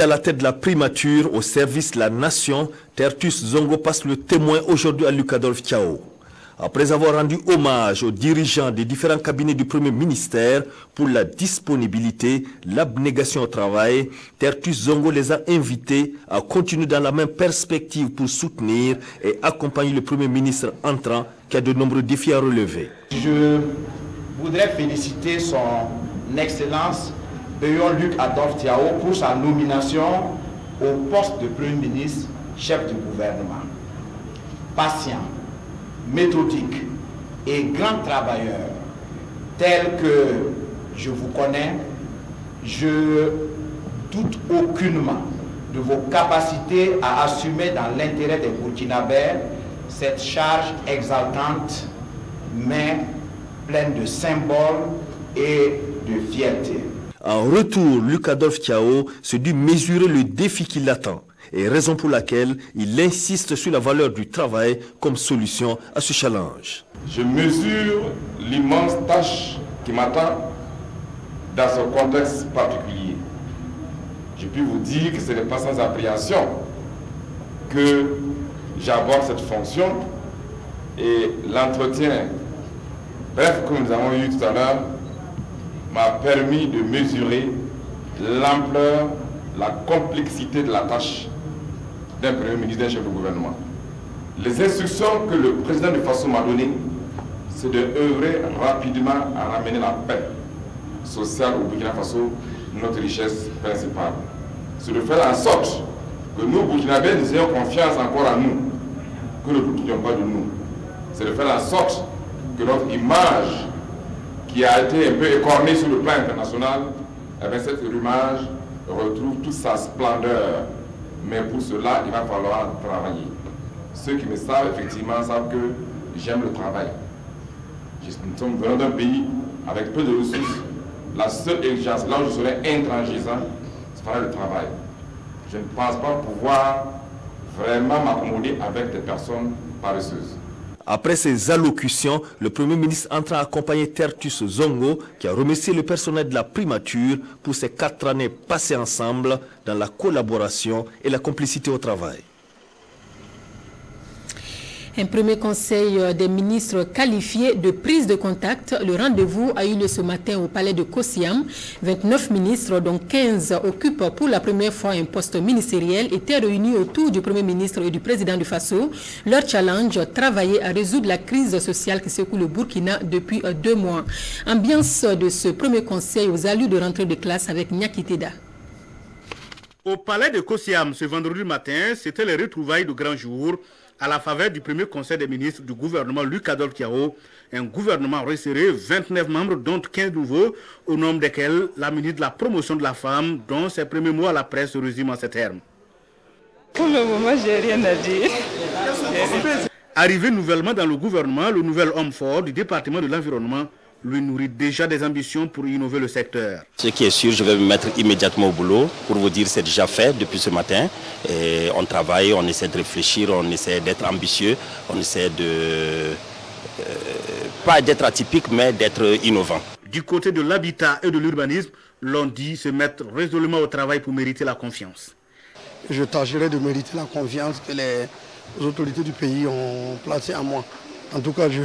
À la tête de la primature au service de la nation, Tertus Zongo passe le témoin aujourd'hui à Lucadolf Tiao. Après avoir rendu hommage aux dirigeants des différents cabinets du Premier ministère pour la disponibilité, l'abnégation au travail, Tertus Zongo les a invités à continuer dans la même perspective pour soutenir et accompagner le Premier ministre entrant qui a de nombreux défis à relever. Je voudrais féliciter son Excellence Eyon Luc Adolphe Tiao pour sa nomination au poste de Premier ministre, chef du gouvernement. Patient, méthodique et grand travailleur, tel que je vous connais, je doute aucunement de vos capacités à assumer dans l'intérêt des Burkinabés cette charge exaltante, mais pleine de symboles et de fierté. En retour, Luc Adolphe Tiao se dit mesurer le défi qui l'attend et raison pour laquelle il insiste sur la valeur du travail comme solution à ce challenge. Je mesure l'immense tâche qui m'attend dans ce contexte particulier. Je puis vous dire que ce n'est pas sans appréhension que j'aborde cette fonction et l'entretien bref que nous avons eu tout à l'heure m'a permis de mesurer l'ampleur, la complexité de la tâche d'un Premier ministre, d'un chef de gouvernement. Les instructions que le président de Faso m'a données, c'est de œuvrer rapidement à ramener la paix sociale au Burkina Faso, notre richesse principale. C'est de faire en sorte que nous, Burkinabés, nous ayons confiance encore en nous, que nous ne doutions pas de nous. C'est de faire en sorte que notre image qui a été un peu écorné sur le plan international, eh bien, cette image retrouve toute sa splendeur. Mais pour cela, il va falloir travailler. Ceux qui me savent, effectivement, savent que j'aime le travail. Nous sommes venus d'un pays avec peu de ressources. La seule exigence, là où je serai intransigeant, ce sera le travail. Je ne pense pas pouvoir vraiment m'accommoder avec des personnes paresseuses. Après ces allocutions, le Premier ministre entra accompagner Tertus Zongo, qui a remercié le personnel de la primature pour ces quatre années passées ensemble dans la collaboration et la complicité au travail. Un premier conseil des ministres qualifié de prise de contact. Le rendez-vous a eu lieu ce matin au palais de Kosiam. 29 ministres, dont 15 occupent pour la première fois un poste ministériel, étaient réunis autour du Premier ministre et du président du Faso. Leur challenge, travailler à résoudre la crise sociale qui secoue le Burkina depuis deux mois. Ambiance de ce premier conseil aux allures de rentrée de classe avec Nyakiteda. Au palais de Kosiam ce vendredi matin, c'était les retrouvailles de grand jour à la faveur du premier conseil des ministres du gouvernement Luc Adolphe Tiao, un gouvernement resserré, 29 membres, dont 15 nouveaux, au nombre desquels la ministre de la promotion de la femme, dont ses premiers mots à la presse se résument en ces termes. Pour le moment, j'ai rien à dire. Arrivé nouvellement dans le gouvernement, le nouvel homme fort du département de l'environnement lui nourrit déjà des ambitions pour innover le secteur. Ce qui est sûr, je vais me mettre immédiatement au boulot pour vous dire c'est déjà fait depuis ce matin. Et on travaille, on essaie de réfléchir, on essaie d'être ambitieux, on essaie de... Euh, pas d'être atypique, mais d'être innovant. Du côté de l'habitat et de l'urbanisme, l'on dit se mettre résolument au travail pour mériter la confiance. Je tâcherai de mériter la confiance que les autorités du pays ont placée en moi. En tout cas, je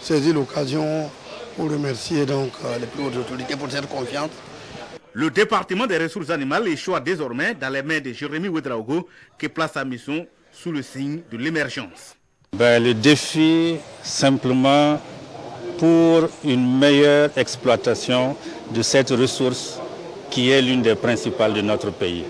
saisis l'occasion pour remercier donc les plus hautes autorités pour cette confiance. Le département des ressources animales échoue désormais dans les mains de Jérémy Ouedraogo qui place sa mission sous le signe de l'émergence. Ben, le défi, simplement, pour une meilleure exploitation de cette ressource qui est l'une des principales de notre pays.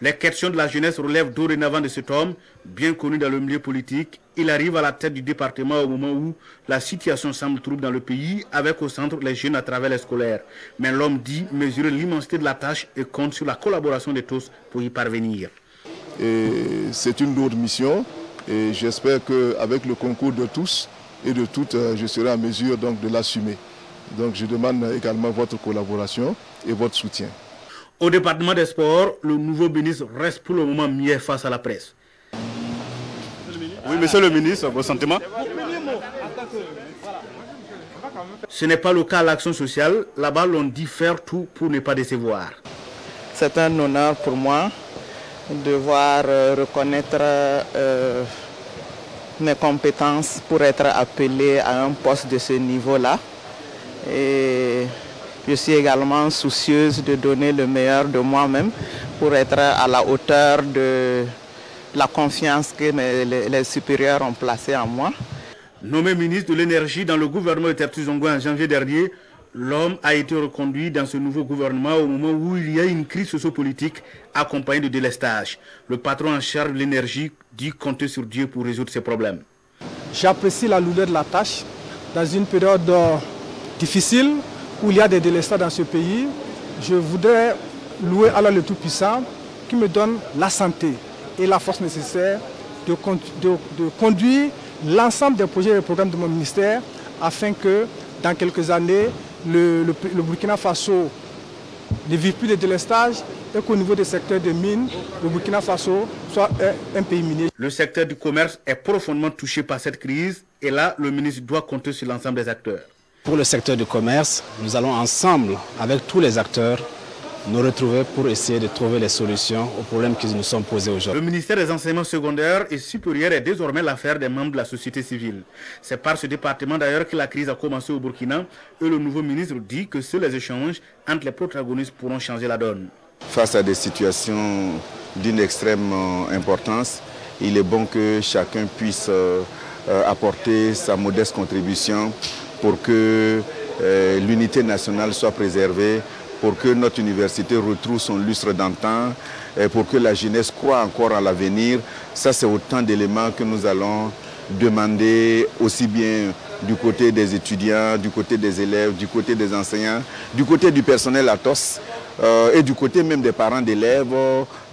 Les questions de la jeunesse relèvent dorénavant de cet homme, bien connu dans le milieu politique. Il arrive à la tête du département au moment où la situation semble trouble dans le pays, avec au centre les jeunes à travers les scolaires. Mais l'homme dit mesurer l'immensité de la tâche et compte sur la collaboration de tous pour y parvenir. C'est une lourde mission et j'espère qu'avec le concours de tous et de toutes, je serai en mesure donc de l'assumer. Donc je demande également votre collaboration et votre soutien. Au département des sports, le nouveau ministre reste pour le moment mieux face à la presse. Oui, monsieur le ministre, vos sentiments Ce n'est pas le cas à l'action sociale. Là-bas, l'on dit faire tout pour ne pas décevoir. C'est un honneur pour moi de voir reconnaître mes compétences pour être appelé à un poste de ce niveau-là. Et je suis également soucieuse de donner le meilleur de moi-même pour être à la hauteur de la confiance que les, supérieurs ont placée en moi. Nommé ministre de l'énergie dans le gouvernement de Tertuzongo en janvier dernier, l'homme a été reconduit dans ce nouveau gouvernement au moment où il y a une crise sociopolitique accompagnée de délestage. Le patron en charge de l'énergie dit compter sur Dieu pour résoudre ces problèmes. J'apprécie la lourdeur de la tâche dans une période euh, difficile où il y a des délestages dans ce pays. Je voudrais louer Allah le Tout-Puissant qui me donne la santé et la force nécessaire de, conduire l'ensemble des projets et programmes de mon ministère afin que dans quelques années, le, Burkina Faso ne vive plus de délestage et qu'au niveau des secteurs de mines, le Burkina Faso soit un, pays minier. Le secteur du commerce est profondément touché par cette crise et là, le ministre doit compter sur l'ensemble des acteurs. Pour le secteur du commerce, nous allons ensemble, avec tous les acteurs, nous retrouver pour essayer de trouver les solutions aux problèmes qui nous sont posés aujourd'hui. Le ministère des enseignements secondaires et supérieurs est désormais l'affaire des membres de la société civile. C'est par ce département d'ailleurs que la crise a commencé au Burkina et le nouveau ministre dit que seuls les échanges entre les protagonistes pourront changer la donne. Face à des situations d'une extrême euh, importance, il est bon que chacun puisse euh, euh, apporter sa modeste contribution pour que l'unité nationale soit préservée pour que notre université retrouve son lustre d'antan, pour que la jeunesse croit encore à l'avenir. Ça, c'est autant d'éléments que nous allons demander aussi bien du côté des étudiants, du côté des élèves, du côté des enseignants, du côté du personnel ATOS euh, et du côté même des parents d'élèves,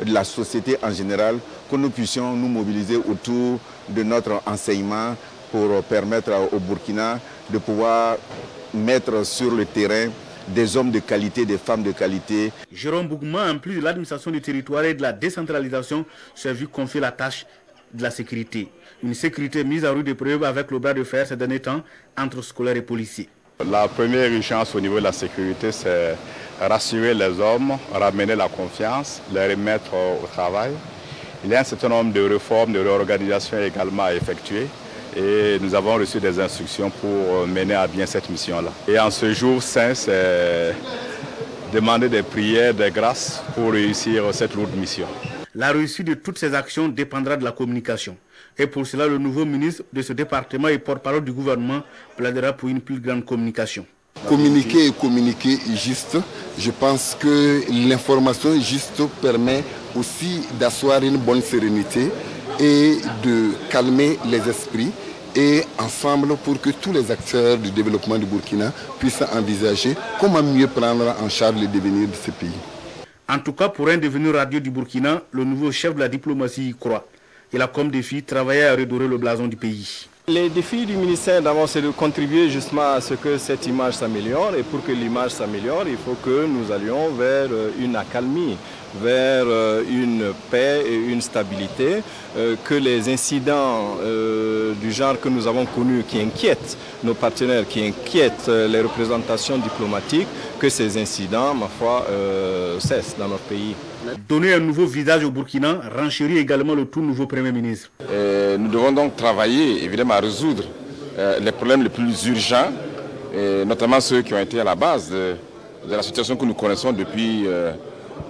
de la société en général, que nous puissions nous mobiliser autour de notre enseignement pour permettre au Burkina de pouvoir mettre sur le terrain des hommes de qualité, des femmes de qualité. Jérôme Bougma, en plus de l'administration du territoire et de la décentralisation, s'est vu confier la tâche de la sécurité. Une sécurité mise à rude épreuve avec le bras de fer ces derniers temps entre scolaires et policiers. La première urgence au niveau de la sécurité, c'est rassurer les hommes, ramener la confiance, les remettre au travail. Il y a un certain nombre de réformes, de réorganisations également à effectuer et nous avons reçu des instructions pour euh, mener à bien cette mission-là. Et en ce jour saint, c'est demander des prières, des grâces pour réussir cette lourde mission. La réussite de toutes ces actions dépendra de la communication. Et pour cela, le nouveau ministre de ce département et porte-parole du gouvernement plaidera pour une plus grande communication. Communiquer et communiquer juste. Je pense que l'information juste permet aussi d'asseoir une bonne sérénité et de calmer les esprits et ensemble pour que tous les acteurs du développement du Burkina puissent envisager comment mieux prendre en charge le devenir de ce pays. En tout cas, pour un devenir radio du Burkina, le nouveau chef de la diplomatie y croit. Il a comme défi travailler à redorer le blason du pays. Les défis du ministère d'abord c'est de contribuer justement à ce que cette image s'améliore et pour que l'image s'améliore il faut que nous allions vers euh, une accalmie vers euh, une paix et une stabilité, euh, que les incidents du genre que nous avons connus qui inquiètent nos partenaires, qui inquiètent les représentations diplomatiques, que ces incidents, ma foi, cessent dans notre pays. Donner un nouveau visage au Burkina renchérit également le tout nouveau Premier ministre. Nous devons donc travailler évidemment à résoudre les problèmes les plus urgents, notamment ceux qui ont été à la base de, la situation que nous connaissons depuis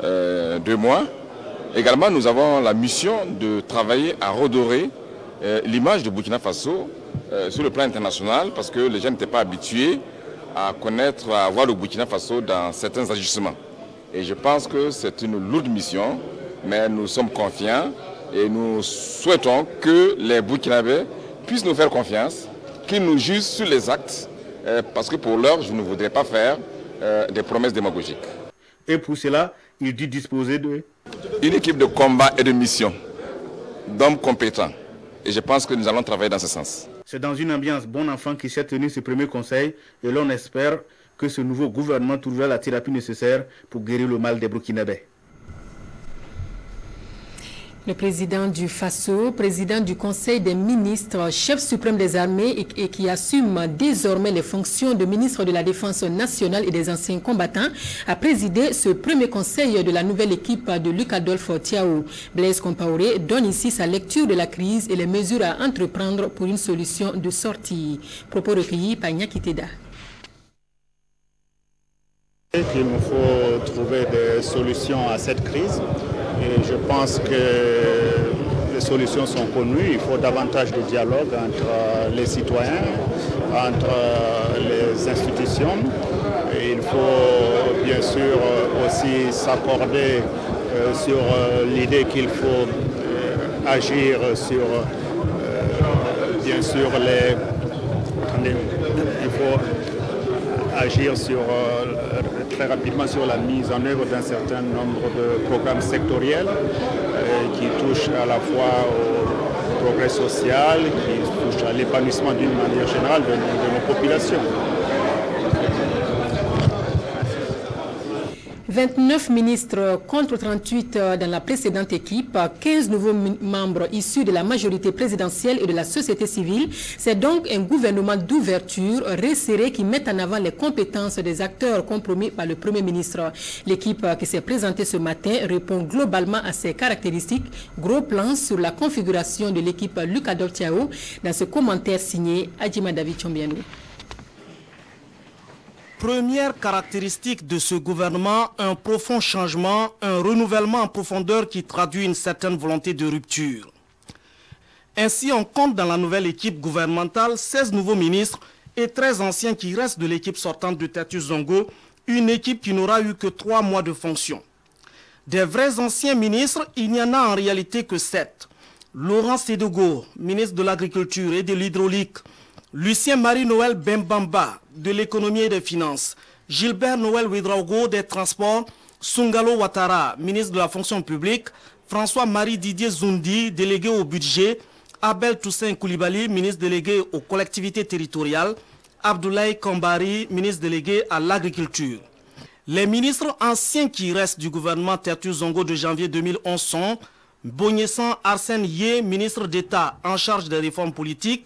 euh, deux mois. Également, nous avons la mission de travailler à redorer euh, l'image de Burkina Faso euh, sur le plan international parce que les gens n'étaient pas habitués à connaître, à voir le Burkina Faso dans certains agissements. Et je pense que c'est une lourde mission, mais nous sommes confiants et nous souhaitons que les Burkinabés puissent nous faire confiance, qu'ils nous jugent sur les actes, parce que pour l'heure, je ne voudrais pas faire des promesses démagogiques. Et pour cela, il dit disposer de Une équipe de combat et de mission, d'hommes compétents. Et je pense que nous allons travailler dans ce sens. C'est dans une ambiance bon enfant qui s'est tenu ce premier conseil et l'on espère que ce nouveau gouvernement trouvera la thérapie nécessaire pour guérir le mal des Burkinabés. Le président du FASO, président du Conseil des ministres, chef suprême des armées et, qui assume désormais les fonctions de ministre de la Défense nationale et des anciens combattants, a présidé ce premier conseil de la nouvelle équipe de Luc Adolphe Tiao. Blaise Compaoré donne ici sa lecture de la crise et les mesures à entreprendre pour une solution de sortie. Propos recueillis par Nyakiteda. Il nous faut trouver des solutions à cette crise et je pense que les solutions sont connues. Il faut davantage de dialogue entre les citoyens, entre les institutions. Il faut bien sûr aussi s'accorder euh, sur euh, l'idée qu'il faut euh, agir sur, bien sûr, les... il faut agir sur très rapidement sur la mise en œuvre d'un certain nombre de programmes sectoriels euh, qui touchent à la fois au progrès social, qui touchent à l'épanouissement d'une manière générale de nos populations. 29 ministres contre 38 dans la précédente équipe, 15 nouveaux membres issus de la majorité présidentielle et de la société civile. C'est donc un gouvernement d'ouverture resserré qui met en avant les compétences des acteurs compromis par le Premier ministre. L'équipe qui s'est présentée ce matin répond globalement à ces caractéristiques. Gros plan sur la configuration de l'équipe Lucas Dortiao dans ce commentaire signé Adjima David Chombianou. Première caractéristique de ce gouvernement, un profond changement, un renouvellement en profondeur qui traduit une certaine volonté de rupture. Ainsi, on compte dans la nouvelle équipe gouvernementale 16 nouveaux ministres et 13 anciens qui restent de l'équipe sortante de Tatu Zongo, une équipe qui n'aura eu que trois mois de fonction. Des vrais anciens ministres, il n'y en a en réalité que sept. Laurent Sédogo, ministre de l'Agriculture et de l'Hydraulique, Lucien Marie-Noël Bembamba de l'économie et des finances, Gilbert Noël Ouedraogo des transports, Sungalo Ouattara, ministre de la fonction publique, François-Marie Didier Zundi, délégué au budget, Abel Toussaint Koulibaly, ministre délégué aux collectivités territoriales, Abdoulaye Kambari, ministre délégué à l'agriculture. Les ministres anciens qui restent du gouvernement Tertu Zongo de janvier 2011 sont Bognessan Arsène Yé, ministre d'État en charge des réformes politiques,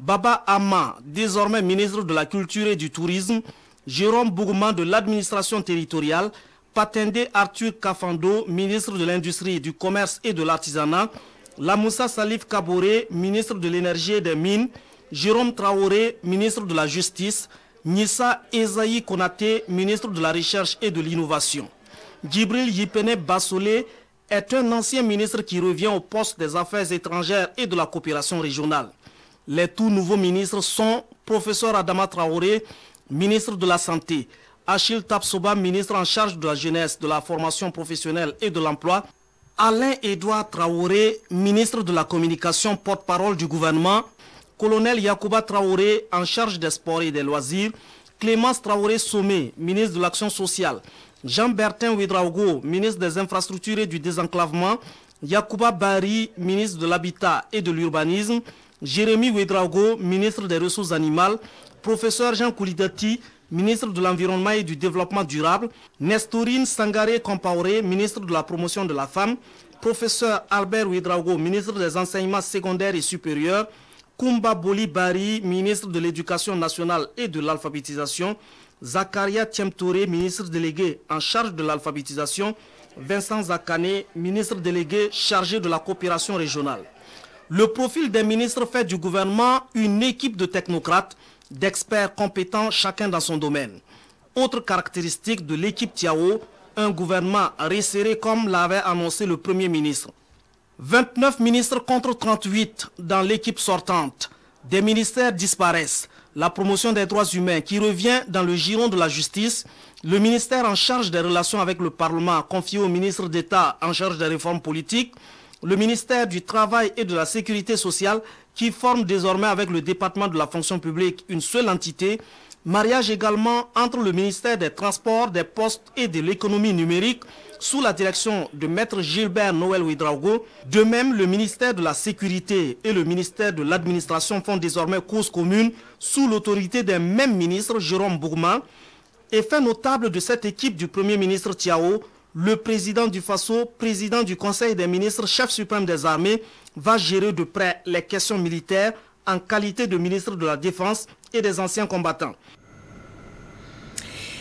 Baba Amma, désormais ministre de la Culture et du Tourisme, Jérôme Bougman de l'administration territoriale, Patende Arthur Kafando, ministre de l'Industrie, du Commerce et de l'Artisanat, Lamoussa Salif Kaboré, ministre de l'Énergie et des Mines, Jérôme Traoré, ministre de la Justice, Nissa Ezaï Konate, ministre de la Recherche et de l'Innovation. Djibril Yipene Bassolé est un ancien ministre qui revient au poste des Affaires étrangères et de la coopération régionale. Les tout nouveaux ministres sont professeur Adama Traoré, ministre de la Santé, Achille Tapsoba, ministre en charge de la jeunesse, de la formation professionnelle et de l'emploi, Alain-Édouard Traoré, ministre de la communication, porte-parole du gouvernement, colonel Yacouba Traoré, en charge des sports et des loisirs, Clémence Traoré Sommet, ministre de l'Action sociale, Jean-Bertin Ouedraogo, ministre des Infrastructures et du Désenclavement, Yacouba Bari, ministre de l'Habitat et de l'Urbanisme, Jérémy Ouedraogo, ministre des Ressources animales, professeur Jean Koulidati, ministre de l'Environnement et du Développement durable, Nestorine Sangaré Compaoré, ministre de la Promotion de la Femme, professeur Albert Ouedraogo, ministre des Enseignements secondaires et supérieurs, Kumba Boli Bari, ministre de l'Éducation nationale et de l'alphabétisation, Zakaria Tiemtouré, ministre délégué en charge de l'alphabétisation, Vincent Zakane, ministre délégué chargé de la coopération régionale. Le profil des ministres fait du gouvernement une équipe de technocrates, d'experts compétents chacun dans son domaine. Autre caractéristique de l'équipe Tiao, un gouvernement resserré comme l'avait annoncé le Premier ministre. 29 ministres contre 38 dans l'équipe sortante. Des ministères disparaissent. La promotion des droits humains qui revient dans le giron de la justice. Le ministère en charge des relations avec le Parlement confié au ministre d'État en charge des réformes politiques le ministère du Travail et de la Sécurité sociale qui forme désormais avec le département de la fonction publique une seule entité, mariage également entre le ministère des Transports, des Postes et de l'économie numérique sous la direction de Maître Gilbert Noël Ouidraogo. De même, le ministère de la Sécurité et le ministère de l'Administration font désormais cause commune sous l'autorité d'un même ministre, Jérôme Bourma. Effet notable de cette équipe du Premier ministre Tiao, le président du FASO, président du Conseil des ministres, chef suprême des armées, va gérer de près les questions militaires en qualité de ministre de la Défense et des anciens combattants.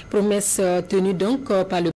Promesse tenue donc par le